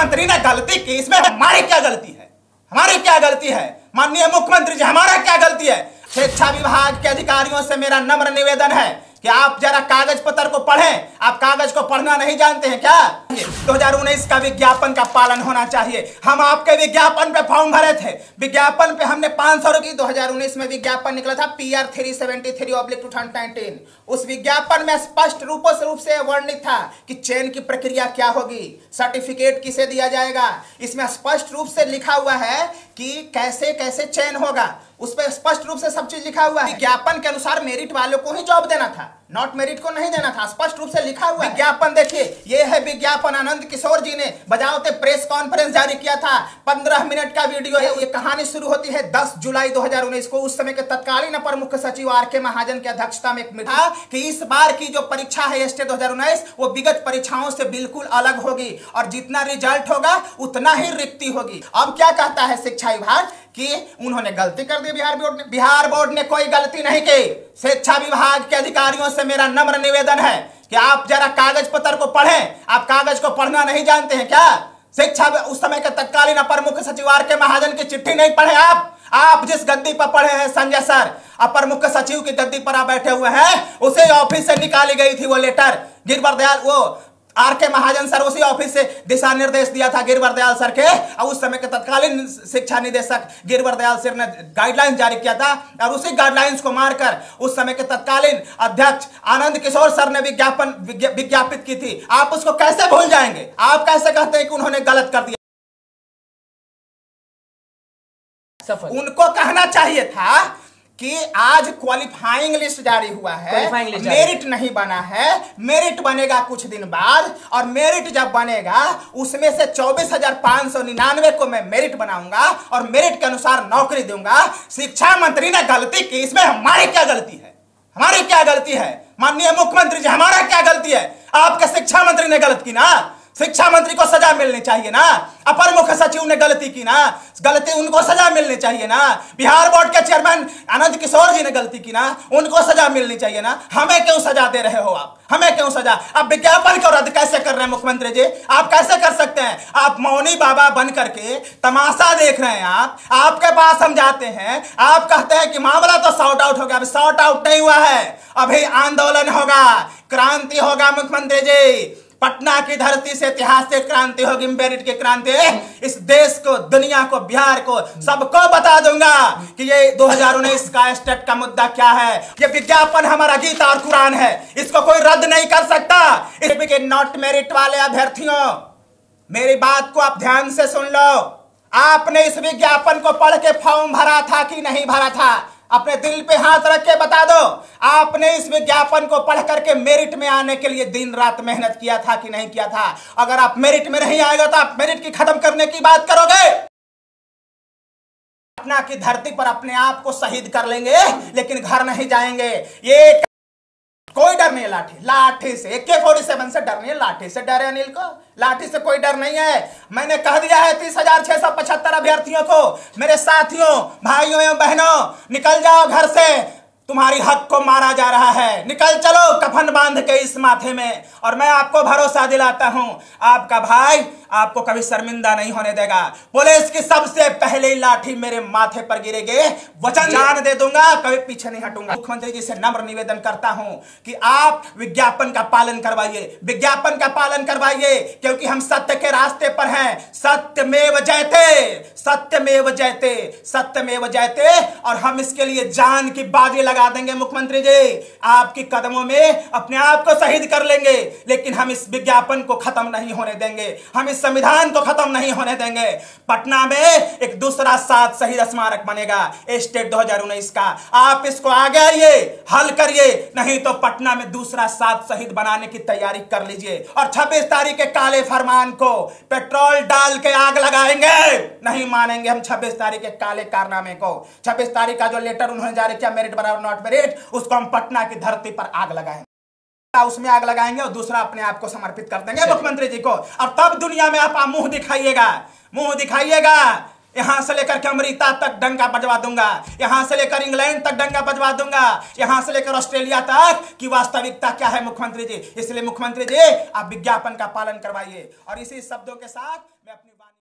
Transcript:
मंत्री ने गलती की, इसमें हमारी क्या गलती है? हमारी क्या गलती है? माननीय मुख्यमंत्री जी, हमारा क्या गलती है? शिक्षा विभाग के अधिकारियों से मेरा नम्र निवेदन है कि आप जरा कागज़ पत्र को पढ़ें? आप कागज़ को पढ़ना नहीं जानते हैं क्या? 2019 का विज्ञापन का पालन होना चाहिए। हम आपके विज्ञापन पे फॉर्म भरे थे। विज्ञापन पे हमने पाँच सौ रुपये 2019 में विज्ञापन निकला था P R three seventy three oblique two उस विज्ञापन में स्पष्ट रूपों से रूप से वर्णित था कि चयन की प्रक्रिया क्या होगी। सर्टिफिकेट किसे दिया जाएगा? इसमें स्पष्ट रूप से लिखा हुआ है कि कैसे कैसे चयन होगा। उस पर स्पष्ट रूप से सब चीज़ लिखा हुआ है। ज्ञापन के अनुसार मेरिट वालों को ही जॉब देना था। नॉट मेरिट को नहीं देना था, स्पष्ट रूप से लिखा हुआ विज्ञापन देखिए, ये है विज्ञापन। आनंद किशोर जी ने बजावते प्रेस कॉन्फ्रेंस जारी किया था। पंद्रह मिनट का वीडियो है, ये कहानी शुरू होती है दस जुलाई 2019 को। उस समय के तत्कालीन अपर मुख्य सचिव आर के महाजन की अध्यक्षता में मिठा कि इस बार की जो परीक्षा है एस दो वो विगत परीक्षाओं से बिल्कुल अलग होगी और जितना रिज़ल्ट होगा, उतना ही रिक्ति होगी। अब क्या कहता है शिक्षा विभाग? कि उन्होंने गलती कर दी बिहार बोर्ड ने बिहार बोर्ड ने कोई गलती नहीं की। शिक्षा विभाग के अधिकारियों से मेरा नम्र निवेदन है कि आप जरा कागज़ पत्र को पढ़ें। आप कागज़ को पढ़ना नहीं जानते हैं क्या? शिक्षा उस समय के तत्कालीन अपर मुख्य सचिव आर के महाजन की चिट्ठी नहीं पढ़े आप? आप जिस गद्दी पर पढ़े हैं, संजय सर, अपर मुख्य सचिव की गद्दी पर आप बैठे हुए हैं, उसे ऑफ़िस से निकाली गई थी वो लेटर गिरवर दयाल वो आर के महाजन सर उसी ऑफ़िस से दिशा निर्देश दिया था गिरवर दयाल सर के और उस समय के तत्कालीन शिक्षा निदेशक गिरवर दयाल सर ने गाइडलाइंस जारी किया था और उसी गाइडलाइंस को मारकर उस समय के तत्कालीन अध्यक्ष आनंद किशोर सर ने विज्ञापन विज्ञापित की थी। आप उसको कैसे भूल जाएँगे? आप कैसे कहते हैं कि उन्होंने गलत कर दिया? उनको कहना चाहिए था कि आज क्वालिफाइंग लिस्ट जारी हुआ है मेरिट नहीं बना है मेरिट बनेगा कुछ दिन बाद और मेरिट जब बनेगा उसमें से चौबीस हज़ार पाँच सौ निन्यानवे को मैं मेरिट बनाऊँगा और मेरिट के अनुसार नौकरी दूँगा। शिक्षा मंत्री ने गलती की इसमें हमारी क्या गलती है? हमारी क्या गलती है? माननीय मुख्यमंत्री जी हमारा क्या गलती है? आपके शिक्षा मंत्री ने गलत की ना? शिक्षा मंत्री को सजा मिलनी चाहिए ना? अपर मुख्य सचिव ने गलती की ना? गलती उनको सजा मिलनी चाहिए ना? बिहार बोर्ड के चेयरमैन आनंद किशोर जी ने गलती की ना? उनको सजा मिलनी चाहिए ना? हमें क्यों सजा दे रहे हो आप? हमें क्यों सजा? आप विज्ञापन को रद्द कैसे कर रहे हैं मुख्यमंत्री जी? आप कैसे कर सकते हैं? आप मौनी बाबा बन करके तमाशा देख रहे हैं आप। आपके पास हम जाते हैं। आप कहते हैं कि मामला तो सॉर्ट आउट हो गया। अभी सॉर्ट आउट नहीं हुआ है। अभी आंदोलन होगा। क्रांति होगा मुख्यमंत्री जी। पटना की धरती से इतिहास से क्रांति होगी मेरिट की क्रांति। इस देश को, दुनिया को, बिहार को सबको बता दूँगा कि ये 2019 का स्टेट का मुद्दा क्या है। ये विज्ञापन हमारा गीता और कुरान है। इसको कोई रद्द नहीं कर सकता। इसके नॉट मेरिट वाले अभ्यर्थियों, मेरी बात को आप ध्यान से सुन लो। आपने इस विज्ञापन को पढ़ के फॉर्म भरा था कि नहीं भरा था? अपने दिल पे हाथ रख के बता दो। आपने इस विज्ञापन को पढ़ करके मेरिट में आने के लिए दिन रात मेहनत किया था कि नहीं किया था? अगर आप मेरिट में नहीं आएगा तो आप मेरिट की खत्म करने की बात करोगे। अपना की धरती पर अपने आप को शहीद कर लेंगे, लेकिन घर नहीं जाएँगे। ये कोई डर नहीं है लाठी। लाठी से एके फोर्टी सेवन से डर नहीं लाठी से डर अनिल को। लाठी से कोई डर नहीं है। मैंने कह दिया है तीस हज़ार छह सौ पचहत्तर अभ्यर्थियों को, मेरे साथियों, भाइयों एवं बहनों, निकल जाओ घर से। तुम्हारी हक को मारा जा रहा है। निकल चलो कफन बाँध के इस माथे में। और मैं आपको भरोसा दिलाता हूँ। आपका भाई आपको कभी शर्मिंदा नहीं होने देगा। पुलिस की सबसे पहले लाठी मेरे माथे पर गिरेगे। वचन जान दे दूँगा कभी पीछे नहीं हटूँगा। मुख्यमंत्री जी से नम्र निवेदन करता हूँ कि आप विज्ञापन का पालन करवाइए। विज्ञापन का पालन करवाइए क्योंकि हम सत्य के रास्ते पर हैं। सत्यमेव जयते सत्यमेव जयते सत्यमेव जयते। और हम इसके लिए जान की बाजी लगा लगा देंगे मुख्यमंत्री जी। आपके कदमों में अपने आप को शहीद कर लेंगे, लेकिन हम इस विज्ञापन को खत्म नहीं होने देंगे। हम इस संविधान को खत्म नहीं होने देंगे। पटना में एक दूसरा सात शहीद स्मारक बनेगा स्टेट दो हज़ार उन्नीस का। आप इसको आगे आइए। हल करिए नहीं तो पटना में दूसरा सात शहीद बनाने की तैयारी कर लीजिए। और 26 तारीख के काले फरमान को पेट्रोल डाल के आग लगाएँगे। नहीं मानेंगे हम 26 तारीख के काले कारनामे को। 26 तारीख का जो लेटर उन्होंने जारी किया मेरिट बराबर नॉट मेरिट उसको हम पटना की धरती पर आग लगाएँगे। उसमें आग लगाएँगे और दूसरा अपने आप को समर्पित कर देंगे। मुख्यमंत्री जी को। और तब दुनिया में आप मुँह दिखाइएगा। मुँह दिखाइएगा। यहाँ से लेकर के अमेरिका तक डंका बजवा दूँगा। यहाँ से लेकर इंग्लैंड तक डंका बजवा दूँगा। यहाँ से लेकर ऑस्ट्रेलिया तक की वास्तविकता क्या है मुख्यमंत्री जी? इसलिए मुख्यमंत्री जी, आप विज्ञापन का पालन करवाइए। और इसी शब्दों के साथ